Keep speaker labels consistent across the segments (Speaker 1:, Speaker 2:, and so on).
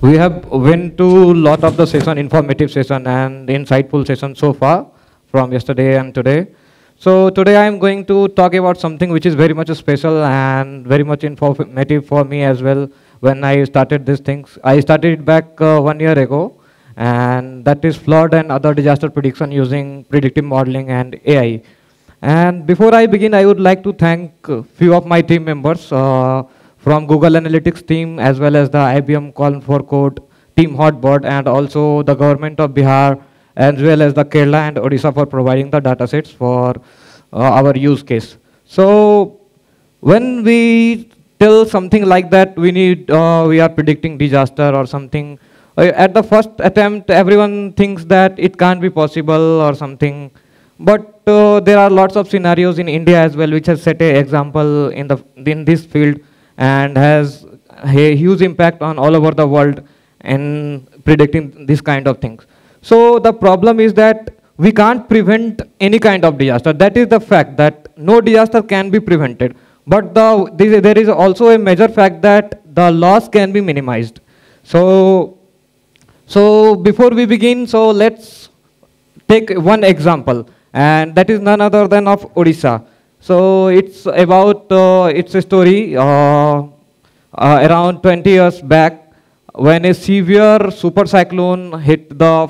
Speaker 1: we have went to lot of the session, informative session and insightful session so far from yesterday and today. So today I am going to talk about something which is very much special and very much informative for me as well when I started these things. I started it back uh, one year ago and that is flood and other disaster prediction using predictive modeling and AI. And before I begin, I would like to thank a few of my team members uh, from Google Analytics team as well as the IBM Call for Code team Hotbot and also the government of Bihar as well as the Kerala and Odisha for providing the datasets for uh, our use case. So when we tell something like that, we need, uh, we are predicting disaster or something, uh, at the first attempt, everyone thinks that it can't be possible or something. But uh, there are lots of scenarios in India as well, which has set an example in, the, in this field and has a huge impact on all over the world in predicting this kind of things. So the problem is that we can't prevent any kind of disaster. That is the fact that no disaster can be prevented. But the, there is also a major fact that the loss can be minimized. So, so before we begin, so let's take one example and that is none other than of Odisha. So it's about, uh, it's a story uh, uh, around 20 years back when a severe super cyclone hit the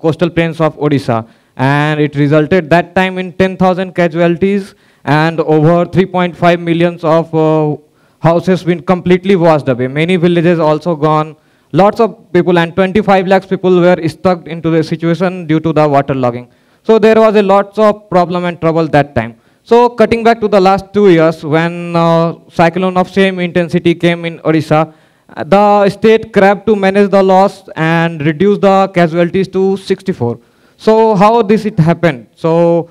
Speaker 1: coastal plains of Odisha and it resulted that time in 10,000 casualties and over 3.5 millions of uh, houses been completely washed away. Many villages also gone. Lots of people and 25 lakhs people were stuck into the situation due to the water logging. So there was a lots of problem and trouble that time. So cutting back to the last two years when uh, cyclone of same intensity came in Odisha, the state grabbed to manage the loss and reduce the casualties to 64. So how this it happened? So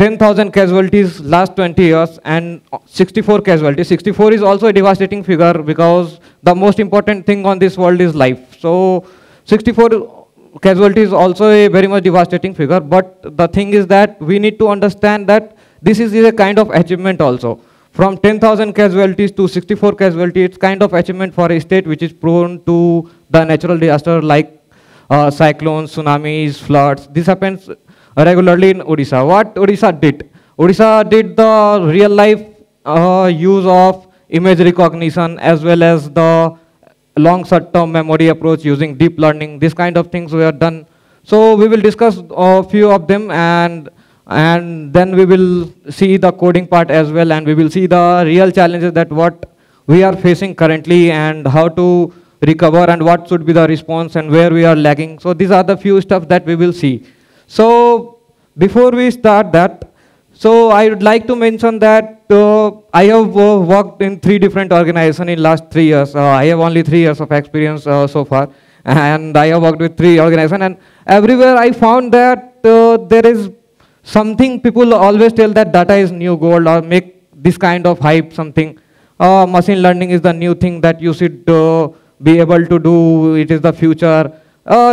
Speaker 1: 10,000 casualties last 20 years and 64 casualties. 64 is also a devastating figure because the most important thing on this world is life. So 64 casualties also a very much devastating figure, but the thing is that we need to understand that this is, a kind of achievement also. From 10,000 casualties to 64 casualties, it's kind of achievement for a state which is prone to the natural disaster like uh, cyclones, tsunamis, floods. This happens regularly in Odisha. What Odisha did? Odisha did the real life uh, use of image recognition as well as the long short-term memory approach using deep learning. This kind of things were done. So we will discuss a few of them and and then we will see the coding part as well and we will see the real challenges that what we are facing currently and how to recover and what should be the response and where we are lagging. So these are the few stuff that we will see. So before we start that, so I would like to mention that uh, I have uh, worked in three different organizations in last three years. Uh, I have only three years of experience uh, so far, and I have worked with three organizations. And everywhere I found that uh, there is something people always tell that data is new gold or make this kind of hype something. Uh, machine learning is the new thing that you should be able to do. It is the future.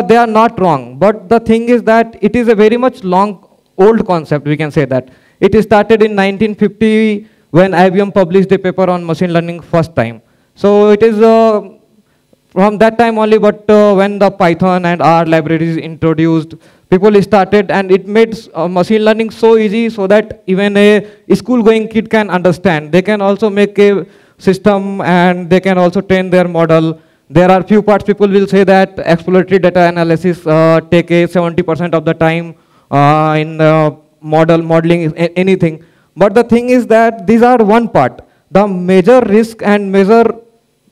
Speaker 1: they are not wrong, but the thing is that it is a very much long old concept. We can say that it started in 1950 when IBM published a paper on machine learning first time. So it is uh, from that time only, but uh, when the Python and R libraries introduced, people started and it made uh, machine learning so easy so that even a school going kid can understand. They can also make a system and they can also train their model. There are few parts people will say that exploratory data analysis uh, take a 70% of the time uh, in model, modeling, anything. But the thing is that these are one part. The major risk and major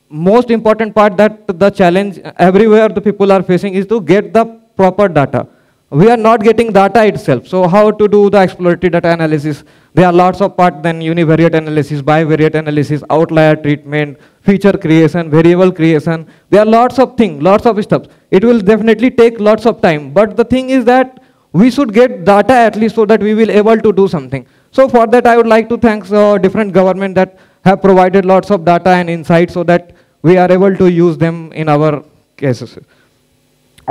Speaker 1: most important part that the challenge everywhere the people are facing is to get the proper data. We are not getting data itself. So how to do the exploratory data analysis? There are lots of parts then univariate analysis, bivariate analysis, outlier treatment, feature creation, variable creation. There are lots of things, lots of stuff. It will definitely take lots of time. But the thing is that we should get data at least so that we will able to do something. So for that, I would like to thank uh, different government that have provided lots of data and insights so that we are able to use them in our cases.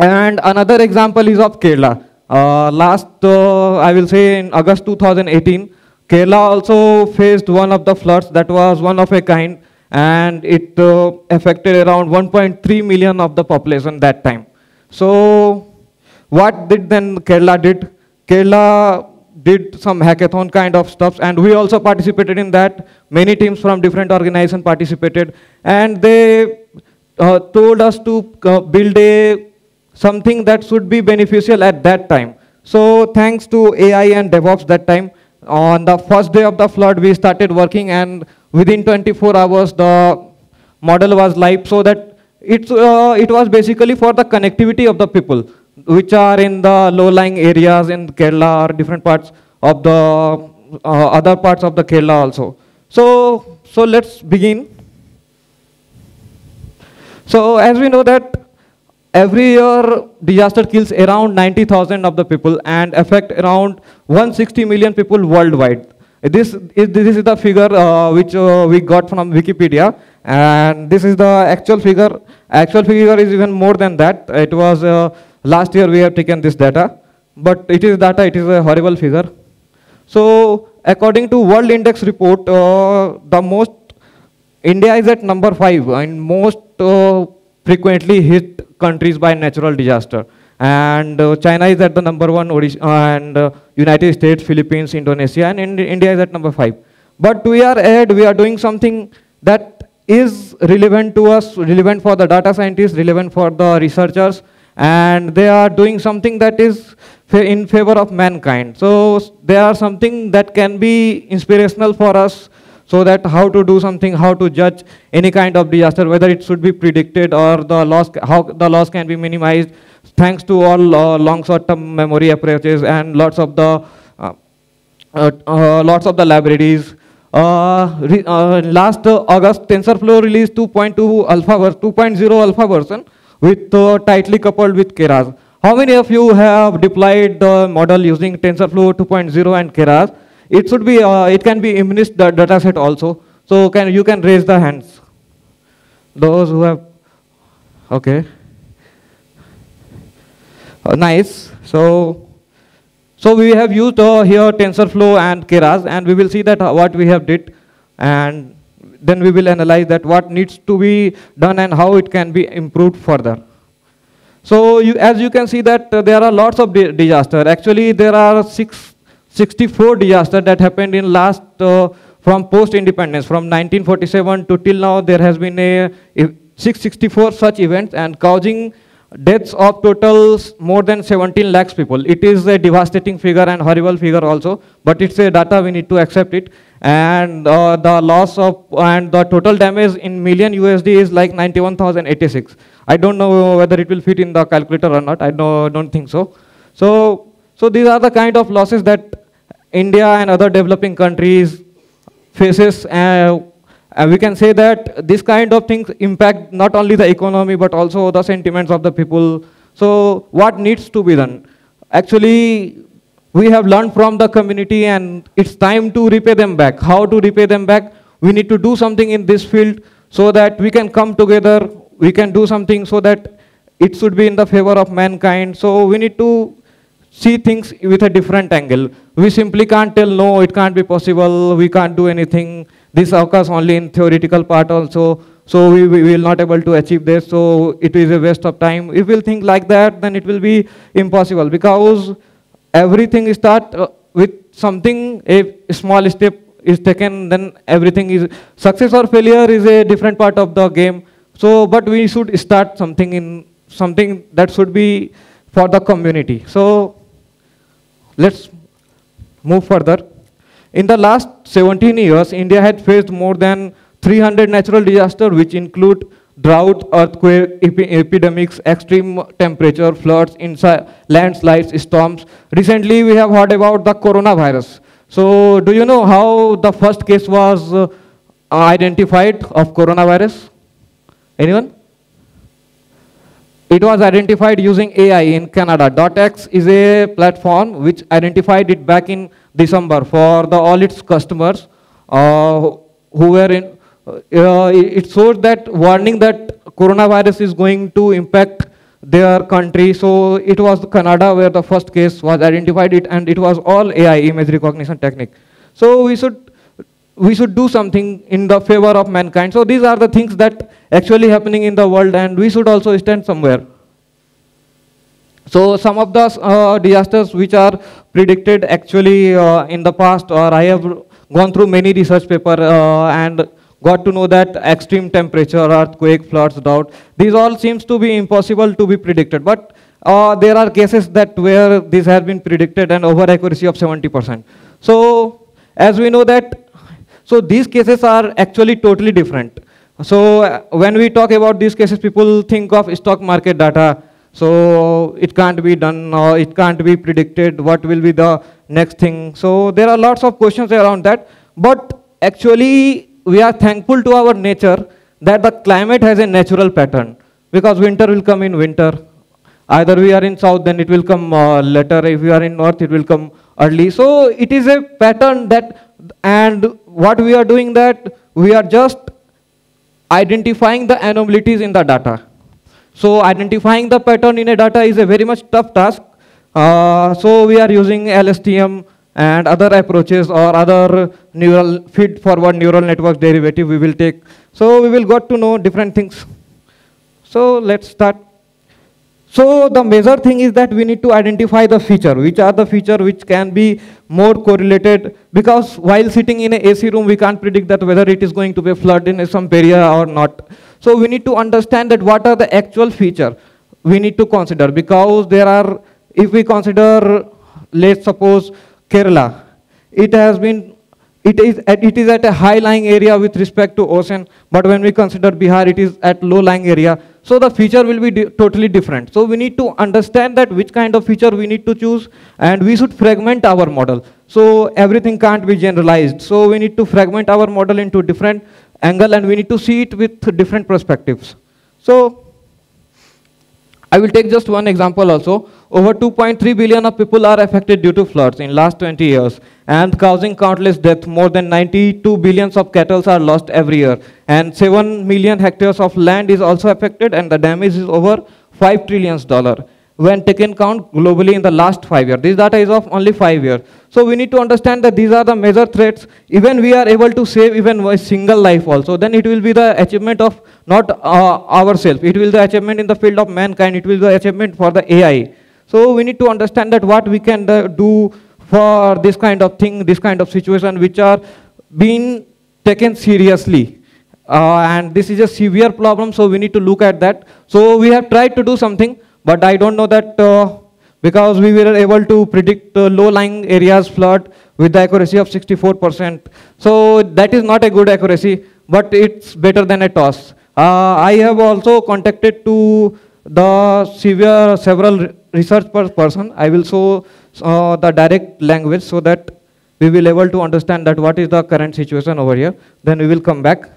Speaker 1: And another example is of Kerala. Uh, last, uh, I will say in August 2018, Kerala also faced one of the floods that was one of a kind. and it uh, affected around 1.3 million of the population that time. So what did then Kerala did? Kerala did some hackathon kind of stuff and we also participated in that. Many teams from different organizations participated and they uh, told us to uh, build a something that should be beneficial at that time. So thanks to AI and DevOps that time, on the first day of the flood, we started working and within 24 hours, the model was live so that it's, uh, it was basically for the connectivity of the people which are in the low-lying areas in Kerala or different parts of the uh, other parts of the Kerala also. So, so let's begin. So as we know that every year disaster kills around 90,000 of the people and affect around 160 million people worldwide. This is, this is the figure uh, which uh, we got from Wikipedia and this is the actual figure. Actual figure is even more than that. It was uh, last year we have taken this data, but it is data, it is a horrible figure. So according to World Index report, uh, the most, India is at number five and most uh, frequently hit countries by natural disaster. And uh, China is at the number one, and uh, United States, Philippines, Indonesia, and in India is at number five. But we are ahead, we are doing something that is relevant to us, relevant for the data scientists, relevant for the researchers, and they are doing something that is in favor of mankind. So they are something that can be inspirational for us so that how to do something, how to judge any kind of disaster, whether it should be predicted or the loss, how the loss can be minimized, thanks to all uh, long short-term memory approaches and lots of the uh, uh, uh lots of the libraries. Uh, uh, last August, TensorFlow released 2.2 alpha 2.0 alpha version with tightly coupled with Keras. How many of you have deployed the model using TensorFlow 2.0 and Keras? It should be, it can be MNIST the data set also. So can you can raise the hands. Those who have, okay. Uh, nice. So, so we have used uh, here TensorFlow and Keras, and we will see that uh, what we have did, and then we will analyze that what needs to be done and how it can be improved further. So you, as you can see that uh, there are lots of di disaster. Actually, there are six, 64 disasters that happened in last uh, from post-independence, from 1947 to till now. There has been a, a 664 such events and causing deaths of total more than 17 lakhs people. It is a devastating figure and horrible figure also, but it's a data, we need to accept it. And uh, the loss of, and the total damage in million USD is like 91,086. I don't know whether it will fit in the calculator or not, I don't think so. So, so these are the kind of losses that India and other developing countries faces uh, uh, we can say that this kind of things impact not only the economy but also the sentiments of the people. So what needs to be done? Actually, we have learned from the community and it's time to repay them back. How to repay them back? We need to do something in this field so that we can come together, we can do something so that it should be in the favor of mankind. So we need to see things with a different angle. We simply can't tell, no, it can't be possible, we can't do anything. This occurs only in theoretical part also. So we, we will not able to achieve this. So it is a waste of time. If we'll think like that, then it will be impossible because everything start uh, with something, a small step is taken, then everything is, success or failure is a different part of the game. So, but we should start something in, something that should be for the community. So, let's move further. In the last 17 years, India had faced more than 300 natural disasters, which include drought, earthquake, epi epidemics, extreme temperature, floods, landslides, storms. Recently, we have heard about the coronavirus. So, do you know how the first case was uh, identified of coronavirus? Anyone? It was identified using AI in Canada. DotX is a platform which identified it back in December for the, all its customers uh, who were in, uh, it showed that warning that coronavirus is going to impact their country. So it was Canada where the first case was identified it and it was all AI image recognition technique. So we should we should do something in the favor of mankind. So these are the things that actually happening in the world and we should also stand somewhere. So some of the uh, disasters which are predicted actually uh, in the past or I have gone through many research paper uh, and got to know that extreme temperature, earthquake, floods, drought, these all seems to be impossible to be predicted. But uh, there are cases that where this has been predicted and over accuracy of 70%. So as we know that, so these cases are actually totally different. So when we talk about these cases, people think of stock market data. So it can't be done or it can't be predicted what will be the next thing. So there are lots of questions around that. But actually we are thankful to our nature that the climate has a natural pattern because winter will come in winter. Either we are in south, then it will come uh, later. If we are in north, it will come early. So it is a pattern that, and what we are doing that, we are just identifying the anomalies in the data. So identifying the pattern in a data is a very much tough task. Uh, so we are using LSTM and other approaches or other neural feed forward neural network derivative we will take. So we will got to know different things. So let's start. So the major thing is that we need to identify the feature, which are the feature which can be more correlated because while sitting in a AC room, we can't predict that whether it is going to be a flood in some area or not. So we need to understand that what are the actual feature we need to consider because there are, if we consider, let's suppose Kerala. It has been, it is, at, it is at a high-lying area with respect to ocean, but when we consider Bihar, it is at low-lying area. So the feature will be di totally different. So we need to understand that which kind of feature we need to choose, and we should fragment our model. So everything can't be generalized. So we need to fragment our model into different angle, and we need to see it with different perspectives. So I will take just one example also. Over 2.3 billion of people are affected due to floods in last 20 years and causing countless deaths. More than 92 billions of cattle are lost every year and 7 million hectares of land is also affected and the damage is over 5 trillions dollar when taken count globally in the last five years. This data is of only five years. So we need to understand that these are the major threats. Even we are able to save even a single life also, then it will be the achievement of not uh, ourselves. It will be the achievement in the field of mankind. It will be the achievement for the AI. So we need to understand that what we can uh, do for this kind of thing, this kind of situation, which are being taken seriously. Uh, and this is a severe problem, so we need to look at that. So we have tried to do something. But I don't know that uh, because we were able to predict uh, low-lying areas flood with the accuracy of 64%. So that is not a good accuracy, but it's better than a toss. Uh, I have also contacted to the severe several research per person. I will show uh, the direct language so that we will able to understand that what is the current situation over here. Then we will come back.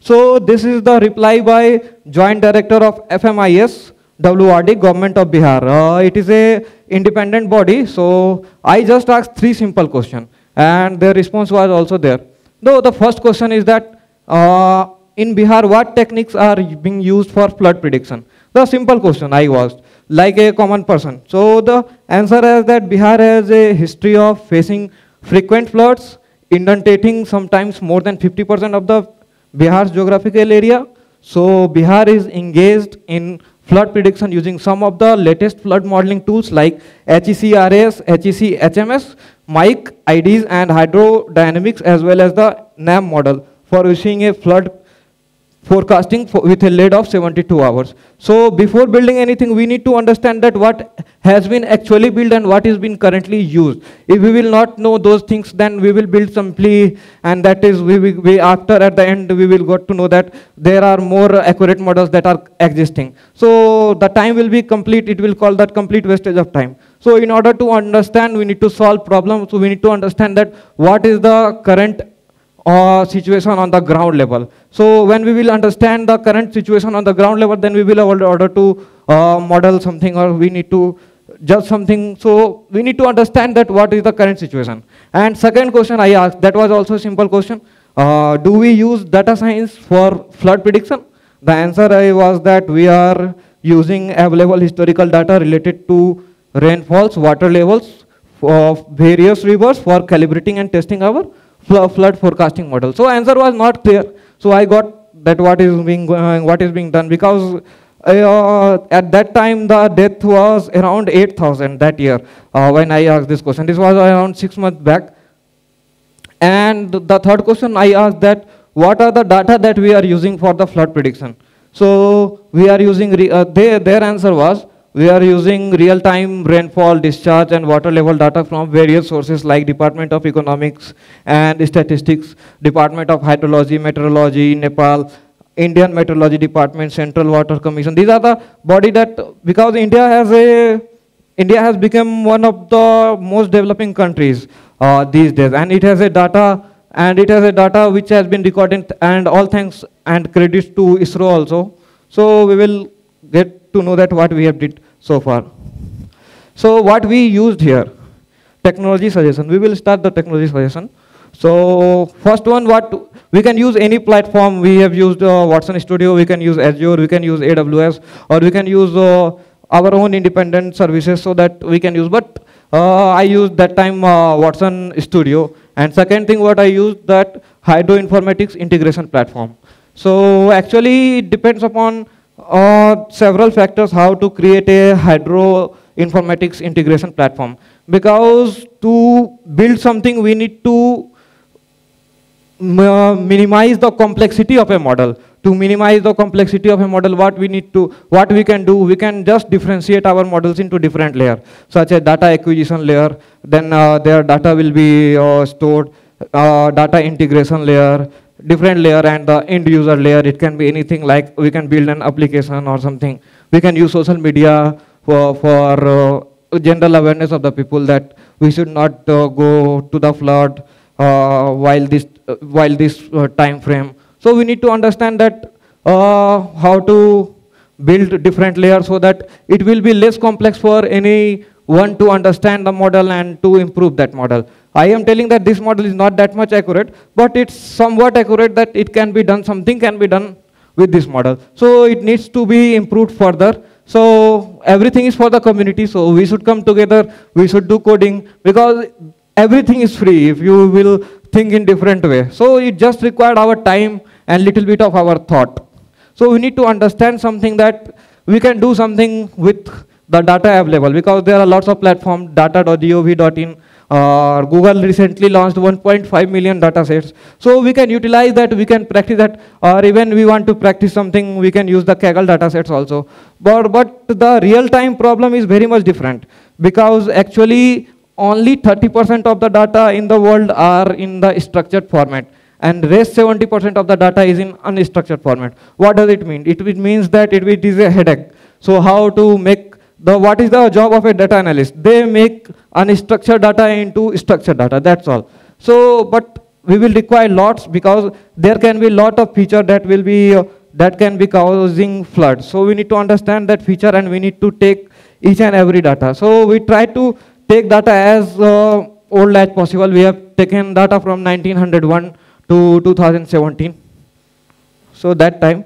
Speaker 1: So this is the reply by Joint Director of FMIS, WRD, Government of Bihar. Uh, it is a independent body, so I just asked three simple questions, and their response was also there. Though the first question is that uh, in Bihar, what techniques are being used for flood prediction? The simple question I was like a common person. So the answer is that Bihar has a history of facing frequent floods, inundating sometimes more than 50% of the Bihar's geographical area. So Bihar is engaged in flood prediction using some of the latest flood modeling tools like HEC-RAS, HEC-HMS, Mike, IDs, and hydrodynamics, as well as the NAM model for issuing a flood forecasting for, with a lead of 72 hours. So before building anything, we need to understand that what has been actually built and what is being currently used. If we will not know those things, then we will build simply, and that is we, we, we after at the end we will got to know that there are more accurate models that are existing. So the time will be complete. It will call that complete wastage of time. So in order to understand, we need to solve problems. So we need to understand that what is the current or situation on the ground level. So when we will understand the current situation on the ground level, then we will order to uh, model something or we need to judge something. So we need to understand that what is the current situation. And second question I asked, that was also a simple question. Uh, do we use data science for flood prediction? The answer I was that we are using available historical data related to rainfalls, water levels of various rivers for calibrating and testing our flood forecasting model. So answer was not clear. So I got that what is being uh, what is being done because uh, at that time the death was around 8,000 that year uh, when I asked this question. This was around six months back. And the third question I asked that what are the data that we are using for the flood prediction? So we are using, uh, they, their answer was we are using real-time rainfall, discharge, and water level data from various sources like Department of Economics and Statistics, Department of Hydrology, Meteorology, Nepal, Indian Meteorology Department, Central Water Commission. These are the body that, because India has a, India has become one of the most developing countries uh, these days, and it has a data, and it has a data which has been recorded, and all thanks and credits to ISRO also. So we will get to know that what we have did so far. So what we used here, technology suggestion. We will start the technology suggestion. So first one, what we can use any platform. We have used uh, Watson Studio. We can use Azure. We can use AWS, or we can use uh, our own independent services so that we can use. But uh, I used that time uh, Watson Studio. And second thing, what I used that Hydro Informatics integration platform. So actually, it depends upon uh, several factors how to create a hydro informatics integration platform. Because to build something, we need to uh, minimize the complexity of a model. To minimize the complexity of a model, what we need to, what we can do, we can just differentiate our models into different layers, such as data acquisition layer, then uh, their data will be uh, stored, uh, data integration layer, different layer and the end user layer. It can be anything like we can build an application or something. We can use social media for, for uh, general awareness of the people that we should not uh, go to the flood uh, while this, uh, while this uh, time frame. So we need to understand that uh, how to build different layers so that it will be less complex for any one to understand the model and to improve that model. I am telling that this model is not that much accurate, but it's somewhat accurate that it can be done, something can be done with this model. So it needs to be improved further. So everything is for the community, so we should come together, we should do coding, because everything is free if you will think in different way. So it just required our time and little bit of our thought. So we need to understand something that we can do something with the data available because there are lots of platforms, data.gov.in, uh, Google recently launched 1.5 million data sets. So we can utilize that, we can practice that, or even we want to practice something, we can use the Kaggle data sets also. But, but the real-time problem is very much different because actually only 30% of the data in the world are in the structured format and rest 70% of the data is in unstructured format. What does it mean? It, it means that it, it is a headache. So how to make the what is the job of a data analyst? They make unstructured data into structured data, that's all. So, but we will require lots because there can be lot of feature that will be, uh, that can be causing flood. So we need to understand that feature and we need to take each and every data. So we try to take data as uh, old as possible. We have taken data from 1901 to 2017. So that time.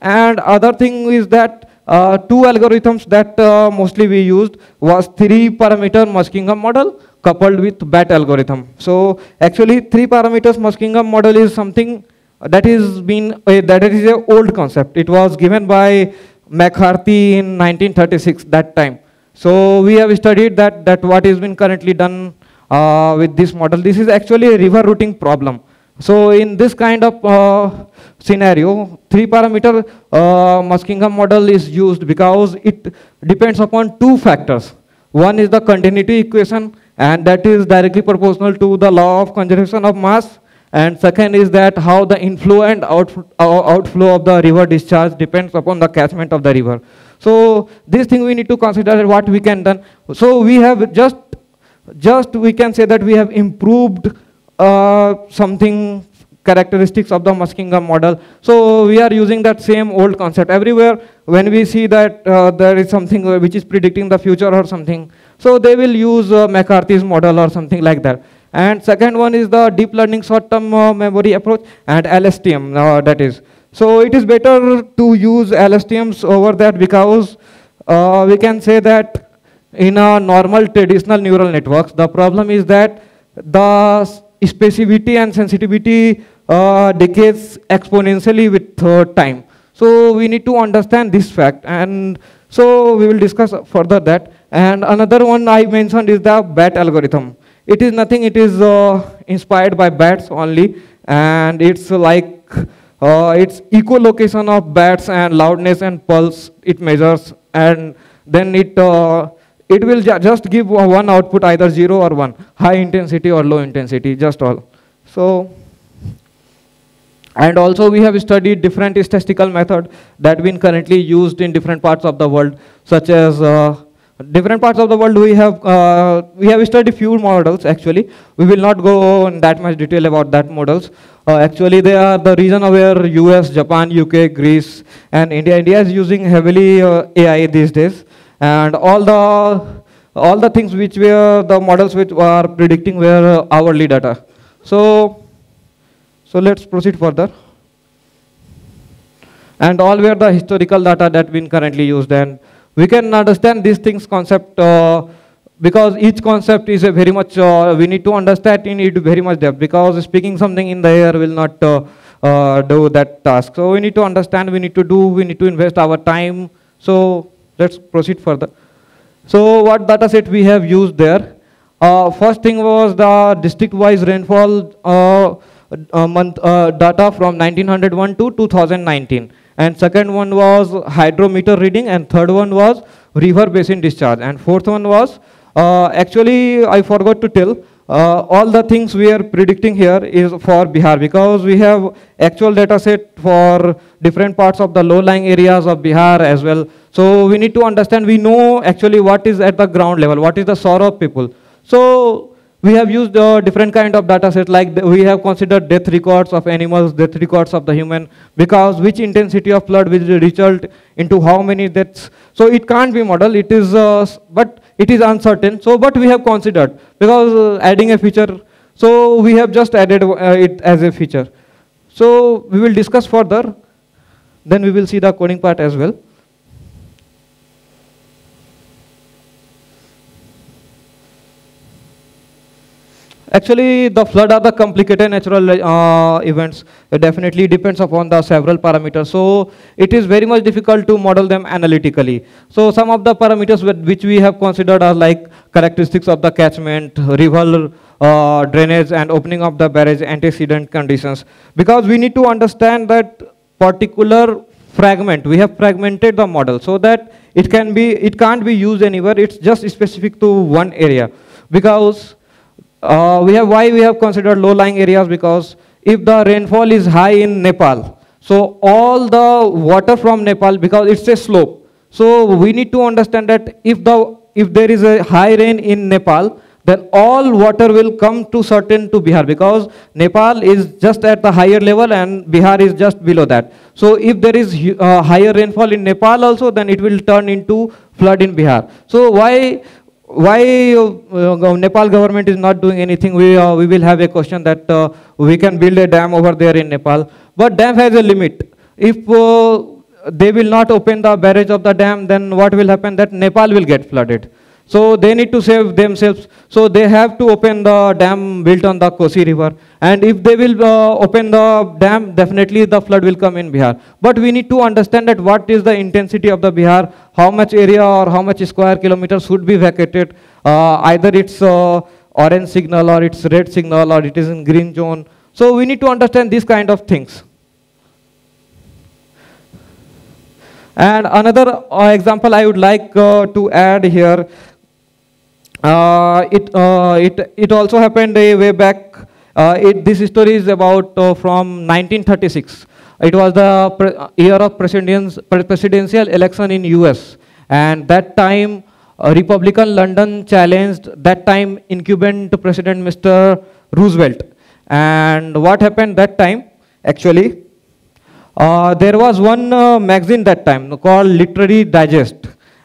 Speaker 1: And other thing is that uh, two algorithms that uh, mostly we used was three parameter Muskingum model coupled with BAT algorithm. So actually three parameters Muskingum model is something that is been uh, that is a old concept. It was given by McCarthy in 1936 that time. So we have studied that that what is been currently done uh, with this model. This is actually a river routing problem. So in this kind of uh, scenario, three parameter uh, Muskingum model is used because it depends upon two factors. One is the continuity equation and that is directly proportional to the law of conservation of mass. And second is that how the inflow and out, uh, outflow of the river discharge depends upon the catchment of the river. So this thing we need to consider what we can done. So we have just, just we can say that we have improved something characteristics of the Muskingum model. So we are using that same old concept everywhere when we see that uh, there is something which is predicting the future or something. So they will use uh, McCarthy's model or something like that. And second one is the deep learning short-term uh, memory approach and LSTM uh, that is. So it is better to use LSTMs over that because uh, we can say that in a normal traditional neural networks, the problem is that the specificity and sensitivity uh, decays exponentially with uh, time. So we need to understand this fact and so we will discuss further that. And another one I mentioned is the BAT algorithm. It is nothing, it is uh, inspired by bats only and it's like uh, it's echolocation of bats and loudness and pulse it measures and then it uh, it will ju just give one output either 0 or 1 high intensity or low intensity just all. So and also we have studied different statistical method that been currently used in different parts of the world such as uh, different parts of the world we have uh, we have studied few models actually. We will not go in that much detail about that models. Uh, actually they are the region where us japan uk greece and india india is using heavily uh, ai these days and all the all the things which were the models which are predicting were hourly data so so let's proceed further. And all were the historical data that been currently used. And we can understand these things concept uh, because each concept is a very much, uh, we need to understand in it very much depth because speaking something in the air will not uh, uh, do that task. So we need to understand, we need to do, we need to invest our time. So let's proceed further. So what data set we have used there? Uh, first thing was the district-wise rainfall uh, uh, month uh, data from 1901 to 2019 and second one was hydrometer reading and third one was river basin discharge and fourth one was uh, actually I forgot to tell uh, all the things we are predicting here is for Bihar because we have actual data set for different parts of the low-lying areas of Bihar as well. So we need to understand, we know actually what is at the ground level, what is the sorrow of people. So we have used uh, different kind of data sets like we have considered death records of animals, death records of the human because which intensity of flood will result into how many deaths. So it can't be model, it is, uh, but it is uncertain. So but we have considered because uh, adding a feature, so we have just added uh, it as a feature. So we will discuss further, then we will see the coding part as well. Actually, the flood are the complicated natural uh, events. It definitely depends upon the several parameters. So it is very much difficult to model them analytically. So some of the parameters which we have considered are like characteristics of the catchment, river uh, drainage, and opening of the barrage antecedent conditions. Because we need to understand that particular fragment. We have fragmented the model so that it can be, it can't be used anywhere. It's just specific to one area. Because uh, we have why we have considered low-lying areas because if the rainfall is high in Nepal, so all the water from Nepal because it's a slope. So we need to understand that if the if there is a high rain in Nepal, then all water will come to certain to Bihar because Nepal is just at the higher level and Bihar is just below that. So if there is uh, higher rainfall in Nepal also, then it will turn into flood in Bihar. So why why uh, Nepal government is not doing anything? We, uh, we will have a question that uh, we can build a dam over there in Nepal. But dam has a limit. If uh, they will not open the barrage of the dam, then what will happen? That Nepal will get flooded. So they need to save themselves. So they have to open the dam built on the Kosi river. And if they will uh, open the dam, definitely the flood will come in Bihar. But we need to understand that what is the intensity of the Bihar, how much area or how much square kilometers should be vacated. Uh, either it's uh, orange signal or it's red signal or it is in green zone. So we need to understand these kind of things. And another uh, example I would like uh, to add here it, uh, it, it also happened a way back. Uh, it, this story is about from 1936. It was the year of presidential presidential election in US. And that time, Republican Landon challenged that time incumbent President Mr. Roosevelt. And what happened that time, actually, uh, there was one uh, magazine that time called Literary Digest.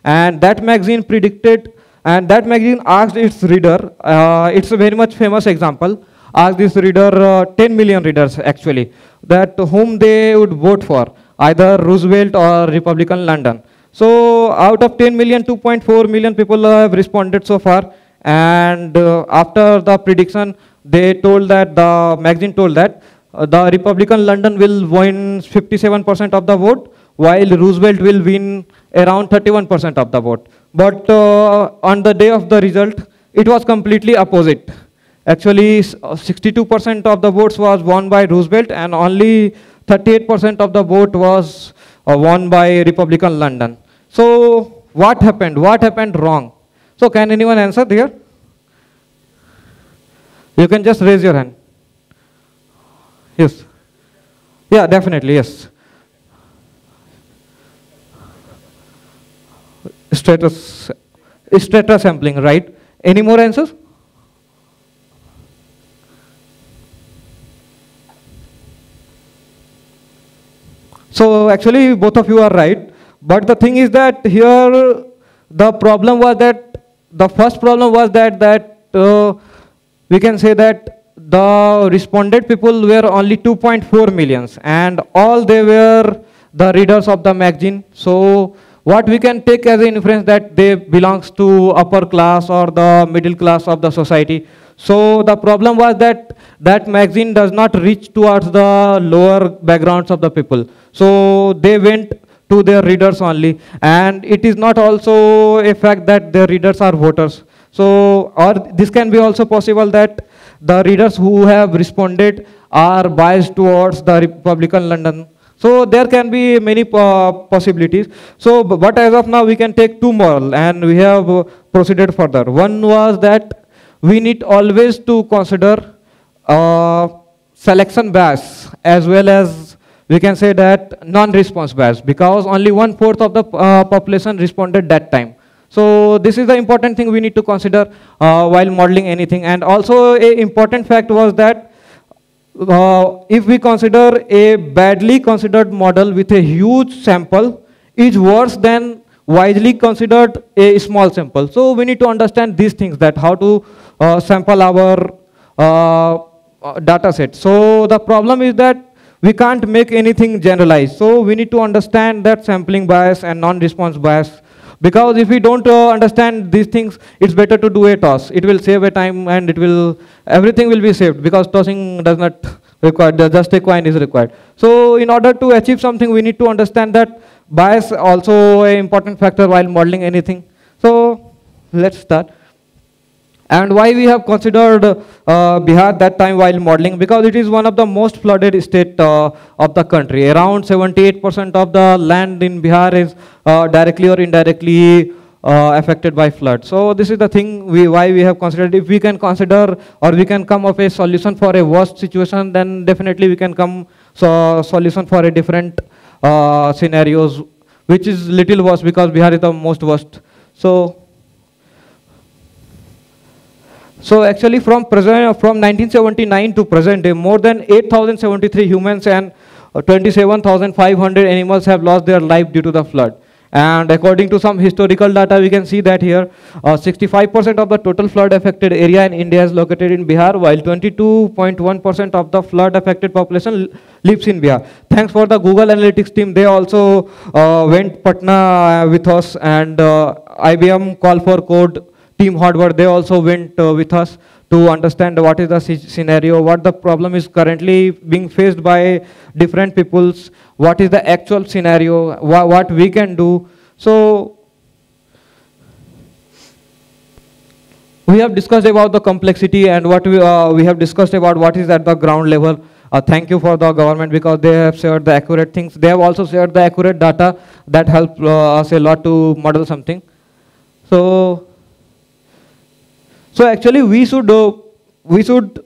Speaker 1: And that magazine predicted and that magazine asked its reader, uh, it's a very much famous example, asked this reader, uh, 10 million readers actually, that whom they would vote for, either Roosevelt or Republican Landon. So out of 10 million, 2.4 million people have responded so far. And uh, after the prediction, they told that the magazine told that uh, the Republican Landon will win 57% of the vote, while Roosevelt will win around 31% of the vote. But uh, on the day of the result, it was completely opposite. Actually, 62% uh, of the votes was won by Roosevelt, and only 38% of the vote was uh, won by Republican Landon. So what happened? What happened wrong? So can anyone answer there? You can just raise your hand. Yes. Yeah, definitely, yes. Status, strata sampling, right? Any more answers? So actually both of you are right. But the thing is that here the problem was that the first problem was that that uh, we can say that the responded people were only 2.4 millions and all they were the readers of the magazine. So what we can take as an inference that they belongs to upper class or the middle class of the society. So the problem was that that magazine does not reach towards the lower backgrounds of the people. So they went to their readers only. And it is not also a fact that their readers are voters. So, or this can be also possible that the readers who have responded are biased towards the Republican Landon. So there can be many possibilities. So, but as of now, we can take two more, and we have uh, proceeded further. One was that we need always to consider uh, selection bias as well as we can say that non-response bias because only one-fourth of the uh, population responded that time. So this is the important thing we need to consider uh, while modeling anything. And also a important fact was that uh, if we consider a badly considered model with a huge sample is worse than wisely considered a small sample. So we need to understand these things that how to uh, sample our uh, uh, data set. So the problem is that we can't make anything generalized. So we need to understand that sampling bias and non-response bias. Because if we don't uh, understand these things, it's better to do a toss. It will save a time and it will, everything will be saved because tossing does not require, just a coin is required. So in order to achieve something, we need to understand that bias also an important factor while modeling anything. So let's start. And why we have considered uh, Bihar that time while modeling? Because it is one of the most flooded state uh, of the country. Around 78% of the land in Bihar is uh, directly or indirectly uh, affected by flood. So this is the thing we, why we have considered. If we can consider or we can come up a solution for a worst situation, then definitely we can come so solution for a different uh, scenarios, which is little worse because Bihar is the most worst. So so actually from present, from 1979 to present day, more than 8,073 humans and uh, 27,500 animals have lost their life due to the flood. And according to some historical data, we can see that here, 65% uh, of the total flood affected area in India is located in Bihar, while 22.1% of the flood affected population lives in Bihar. Thanks for the Google Analytics team. They also uh, went Patna uh, with us and uh, IBM call for code Team Hardware, they also went uh, with us to understand what is the scenario, what the problem is currently being faced by different peoples, what is the actual scenario, wh what we can do. So we have discussed about the complexity and what we, uh, we have discussed about what is at the ground level. Uh, thank you for the government because they have shared the accurate things. They have also shared the accurate data that help uh, us a lot to model something. So so actually we should, uh, we should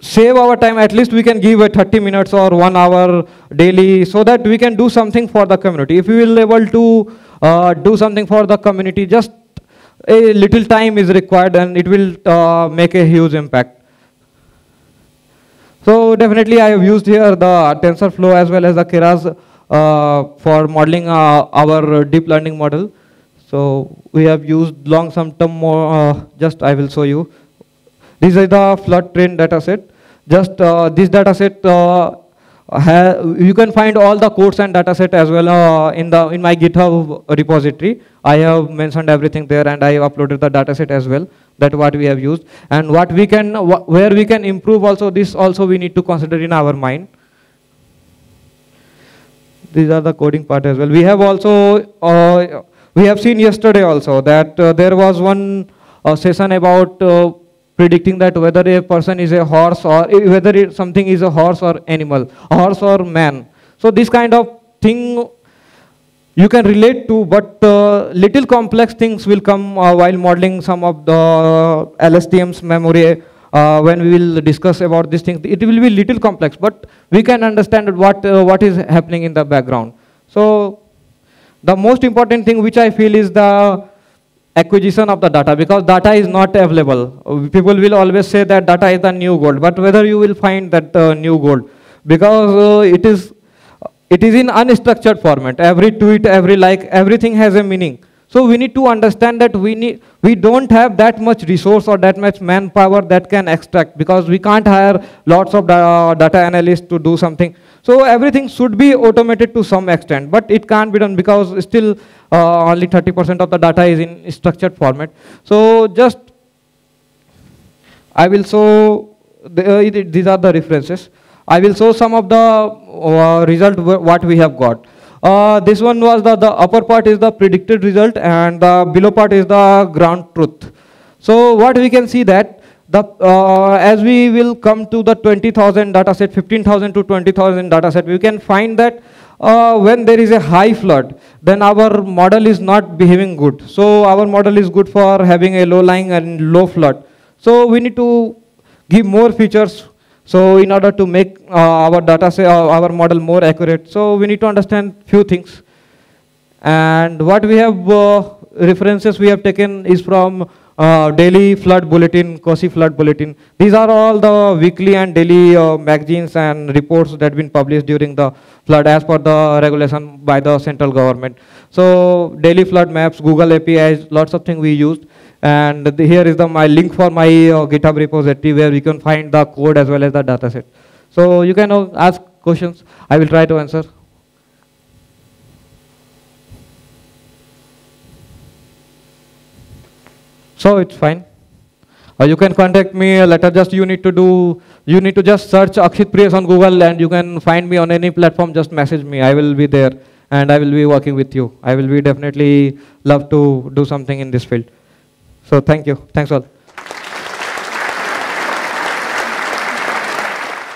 Speaker 1: save our time, at least we can give a 30 minutes or one hour daily so that we can do something for the community. If we will able to uh, do something for the community, just a little time is required and it will uh, make a huge impact. So definitely I have used here the TensorFlow as well as the Keras uh, for modeling uh, our deep learning model. So we have used long sum term more, uh, just I will show you. This is the flood train data set. Just uh, this data set uh, you can find all the codes and dataset as well uh, in the in my GitHub repository. I have mentioned everything there, and I have uploaded the dataset as well. That what we have used, and what we can wh where we can improve. Also, this also we need to consider in our mind. These are the coding part as well. We have also uh, we have seen yesterday also that uh, there was one uh, session about uh, predicting that whether a person is a horse or whether it, something is a horse or animal, horse or man. So this kind of thing you can relate to, but uh, little complex things will come uh, while modeling some of the LSTM's memory uh, when we will discuss about these things. It will be little complex, but we can understand what, uh, what is happening in the background. So the most important thing which I feel is the acquisition of the data because data is not available. People will always say that data is the new gold, but whether you will find that uh, new gold because uh, it is it is in unstructured format. Every tweet, every like, everything has a meaning. So we need to understand that we need we don't have that much resource or that much manpower that can extract because we can't hire lots of da data analysts to do something. So everything should be automated to some extent, but it can't be done because still uh, only 30% of the data is in structured format. So just, I will show, the, uh, these are the references. I will show some of the uh, result what we have got. Uh, this one was the, the upper part is the predicted result and the below part is the ground truth. So what we can see that the, uh, as we will come to the 20,000 data set, 15,000 to 20,000 data set, we can find that uh, when there is a high flood, then our model is not behaving good. So our model is good for having a low lying and low flood. So we need to give more features. So in order to make uh, our data say uh, our model more accurate, so we need to understand few things. And what we have uh, references we have taken is from uh, daily flood bulletin, Kosi flood bulletin. These are all the weekly and daily uh, magazines and reports that have been published during the flood as per the regulation by the central government. So daily flood maps, Google APIs, lots of things we used. And the, here is the my link for my uh, GitHub repository where we can find the code as well as the dataset. So you can uh, ask questions. I will try to answer. So it's fine. Uh, you can contact me later. Just you need to do. You need to just search Akshit Priyas on Google, and you can find me on any platform. Just message me. I will be there, and I will be working with you. I will be definitely love to do something in this field. So thank you. Thanks all.